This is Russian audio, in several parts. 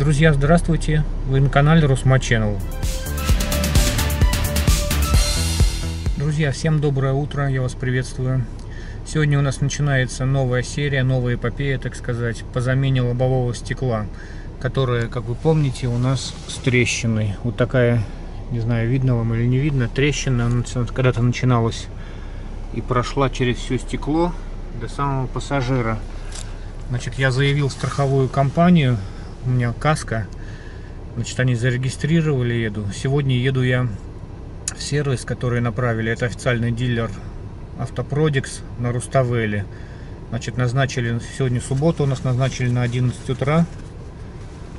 Друзья, здравствуйте! Вы на канале Русма Channel. Друзья, всем доброе утро, я вас приветствую. Сегодня у нас начинается новая серия, новая эпопея, так сказать, по замене лобового стекла, которая, как вы помните, у нас с трещиной. Вот такая, не знаю, видно вам или не видно, трещина когда-то начиналась и прошла через все стекло до самого пассажира. Значит, я заявил страховую компанию, у меня каска, значит, они зарегистрировали, еду. Сегодня еду я в сервис, который направили, это официальный дилер Автопродикс на Руставеле. Значит, назначили, сегодня субботу у нас назначили на 11 утра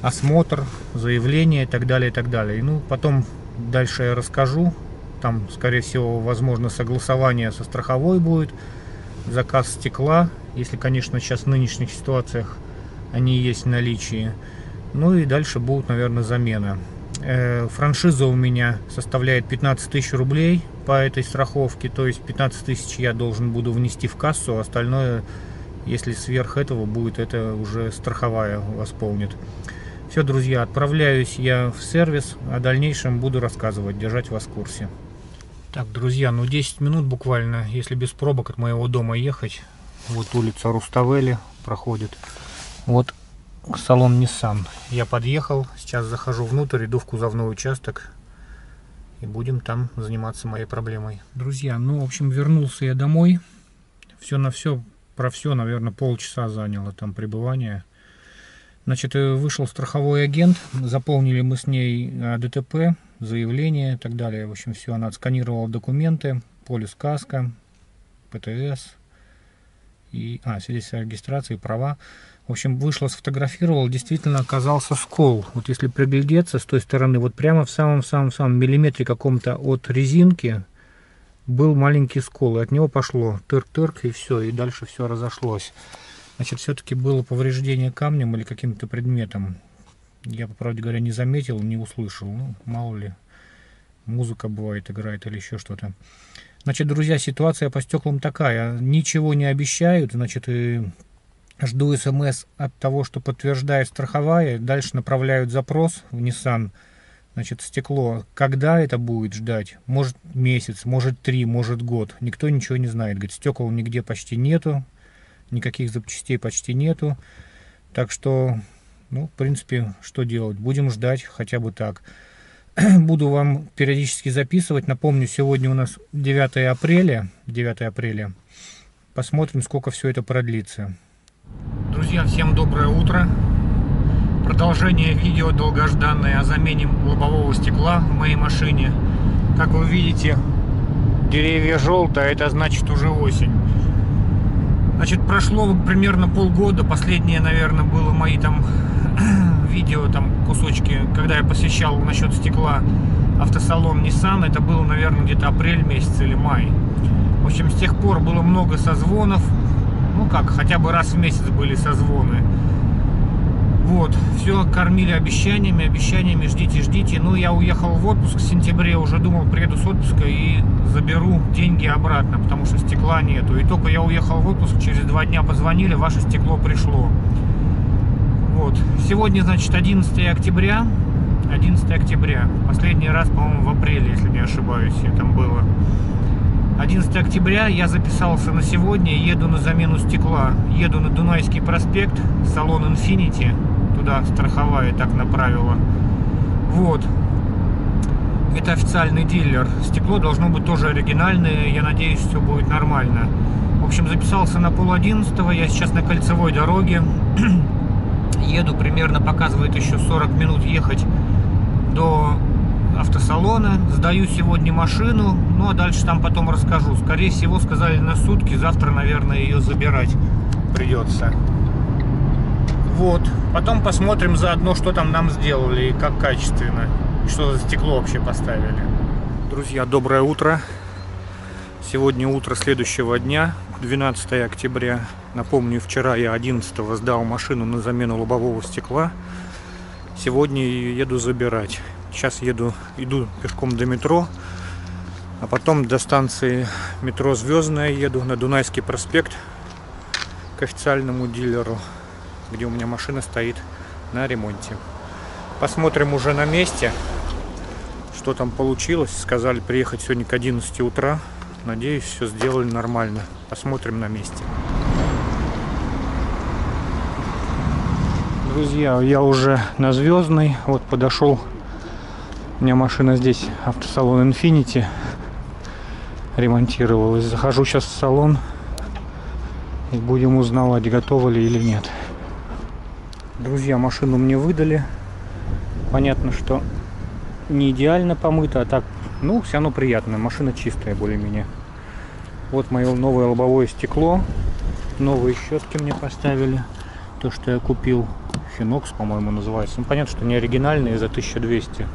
осмотр, заявление и так далее, и так далее. И, ну, потом дальше я расскажу, там, скорее всего, возможно, согласование со страховой будет, заказ стекла, если, конечно, сейчас в нынешних ситуациях они есть в наличии. Ну и дальше будут, наверное, замена. Э, франшиза у меня составляет 15 тысяч рублей по этой страховке, то есть 15 тысяч я должен буду внести в кассу, а остальное, если сверх этого будет, это уже страховая восполнит. Все, друзья, отправляюсь я в сервис, о дальнейшем буду рассказывать, держать вас в курсе. Так, друзья, ну 10 минут буквально, если без пробок от моего дома ехать. Вот улица Руставели проходит. Вот салон Nissan. Я подъехал, сейчас захожу внутрь, иду в кузовной участок. И будем там заниматься моей проблемой. Друзья, ну, в общем, вернулся я домой. Все на все, про все, наверное, полчаса заняло там пребывание. Значит, э, вышел страховой агент, заполнили мы с ней э, ДТП, заявление и так далее. В общем, все, она отсканировала документы, полис каска, ПТС, и, а, свидетельство о регистрации, права. В общем, вышла, сфотографировал, действительно оказался скол. Вот если приглядеться с той стороны, вот прямо в самом-самом-самом миллиметре каком-то от резинки был маленький скол, и от него пошло тырк-тырк, и все, и дальше все разошлось. Значит, все-таки было повреждение камнем или каким-то предметом я, по правде говоря, не заметил, не услышал. Ну, мало ли, музыка бывает, играет или еще что-то. Значит, друзья, ситуация по стеклам такая. Ничего не обещают, значит, и жду смс от того, что подтверждает страховая. Дальше направляют запрос в Nissan. Значит, стекло. Когда это будет ждать? Может месяц, может три, может год. Никто ничего не знает. Говорит, стекол нигде почти нету. Никаких запчастей почти нету. Так что ну, в принципе, что делать? Будем ждать хотя бы так. Буду вам периодически записывать. Напомню, сегодня у нас 9 апреля. 9 апреля. Посмотрим, сколько все это продлится. Друзья, всем доброе утро. Продолжение видео долгожданное о замене лобового стекла в моей машине. Как вы видите, деревья желтые, а это значит уже осень. Значит, прошло примерно полгода. Последнее, наверное, было мои там видео, там кусочки, когда я посещал насчет стекла автосалон Nissan, это было, наверное, где-то апрель месяц или май. В общем, с тех пор было много созвонов, ну как, хотя бы раз в месяц были созвоны. Вот, все кормили обещаниями, обещаниями, ждите, ждите. Ну, я уехал в отпуск в сентябре, уже думал, приеду с отпуска и заберу деньги обратно, потому что стекла нету. И только я уехал в отпуск, через два дня позвонили, ваше стекло пришло. Вот. Сегодня, значит, 11 октября. 11 октября. Последний раз, по-моему, в апреле, если не ошибаюсь, я там было. 11 октября я записался на сегодня, еду на замену стекла. Еду на Дунайский проспект, салон Infinity. Туда страховая так направила. Вот. Это официальный дилер. Стекло должно быть тоже оригинальное. Я надеюсь, все будет нормально. В общем, записался на пол одиннадцатого. Я сейчас на кольцевой дороге еду, примерно показывает еще 40 минут ехать до автосалона. Сдаю сегодня машину, ну а дальше там потом расскажу. Скорее всего, сказали на сутки, завтра, наверное, ее забирать придется. Вот. Потом посмотрим заодно, что там нам сделали и как качественно. что за стекло вообще поставили. Друзья, доброе утро. Сегодня утро следующего дня, 12 октября. Напомню, вчера я 11 сдал машину на замену лобового стекла. Сегодня еду забирать. Сейчас еду, иду пешком до метро, а потом до станции метро Звездная еду на Дунайский проспект к официальному дилеру, где у меня машина стоит на ремонте. Посмотрим уже на месте, что там получилось. Сказали приехать сегодня к 11 утра. Надеюсь, все сделали нормально. Посмотрим на месте. Друзья, я уже на Звездной. Вот подошел. У меня машина здесь, автосалон Infinity. Ремонтировалась. Захожу сейчас в салон. И будем узнавать, готовы ли или нет. Друзья, машину мне выдали. Понятно, что не идеально помыто, а так, ну, все равно приятно. Машина чистая более-менее. Вот мое новое лобовое стекло. Новые щетки мне поставили. То, что я купил. Финокс, по-моему, называется. Ну, понятно, что не оригинальные, за 1200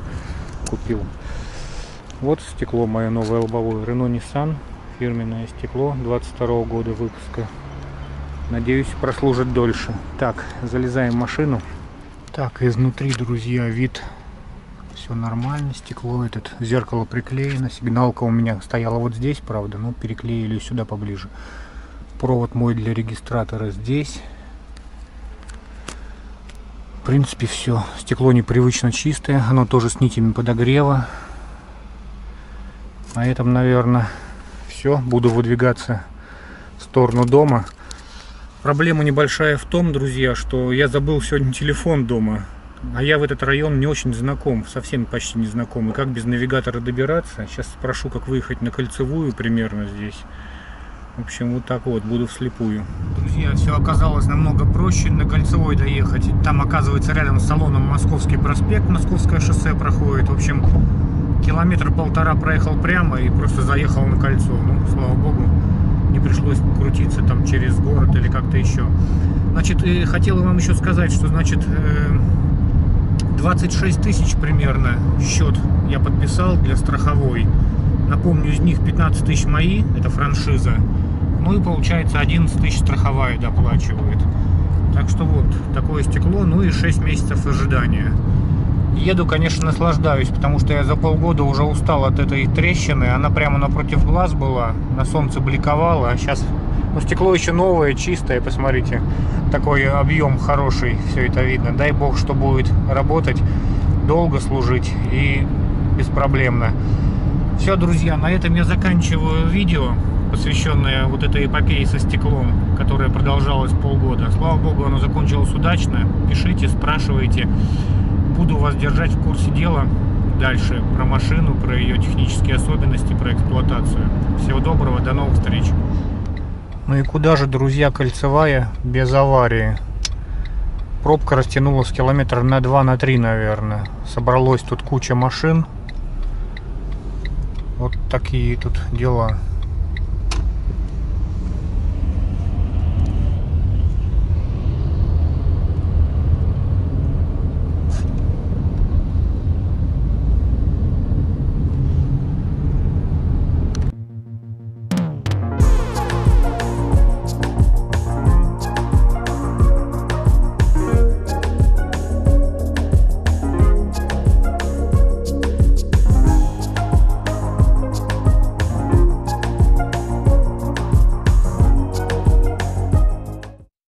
купил. Вот стекло мое новое лобовое. Renault Nissan. Фирменное стекло 22 года выпуска. Надеюсь, прослужит дольше. Так, залезаем в машину. Так, изнутри, друзья, вид все нормально, стекло этот, зеркало приклеено, сигналка у меня стояла вот здесь, правда, но переклеили сюда поближе. Провод мой для регистратора здесь. В принципе, все. Стекло непривычно чистое, оно тоже с нитями подогрева. На этом, наверное, все. Буду выдвигаться в сторону дома. Проблема небольшая в том, друзья, что я забыл сегодня телефон дома. А я в этот район не очень знаком, совсем почти не знаком. И как без навигатора добираться? Сейчас спрошу, как выехать на Кольцевую примерно здесь. В общем, вот так вот, буду вслепую. Друзья, все оказалось намного проще на Кольцевой доехать. Там, оказывается, рядом с салоном Московский проспект, Московское шоссе проходит. В общем, километр полтора проехал прямо и просто заехал на кольцо. Ну, слава богу, не пришлось крутиться там через город или как-то еще. Значит, и хотела вам еще сказать, что, значит, 26 тысяч примерно счет я подписал для страховой. Напомню, из них 15 тысяч мои, это франшиза. Ну и получается 11 тысяч страховая доплачивает. Так что вот, такое стекло, ну и 6 месяцев ожидания. Еду, конечно, наслаждаюсь, потому что я за полгода уже устал от этой трещины. Она прямо напротив глаз была, на солнце бликовала, а сейчас... Ну, стекло еще новое, чистое, посмотрите. Такой объем хороший, все это видно. Дай бог, что будет работать, долго служить и беспроблемно. Все, друзья, на этом я заканчиваю видео, посвященное вот этой эпопее со стеклом, которая продолжалась полгода. Слава богу, оно закончилось удачно. Пишите, спрашивайте. Буду вас держать в курсе дела дальше про машину, про ее технические особенности, про эксплуатацию. Всего доброго, до новых встреч. Ну и куда же, друзья, кольцевая без аварии? Пробка растянулась километр на 2 на 3, наверное. Собралось тут куча машин. Вот такие тут дела.